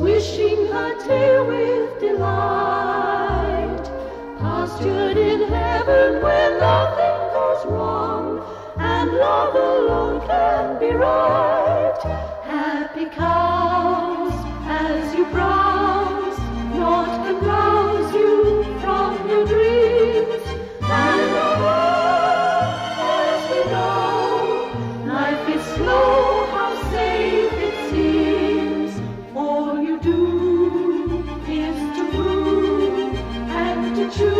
swishing her tail with delight. Pastured in heaven where nothing goes wrong, and love alone can be right. Happy cow. true.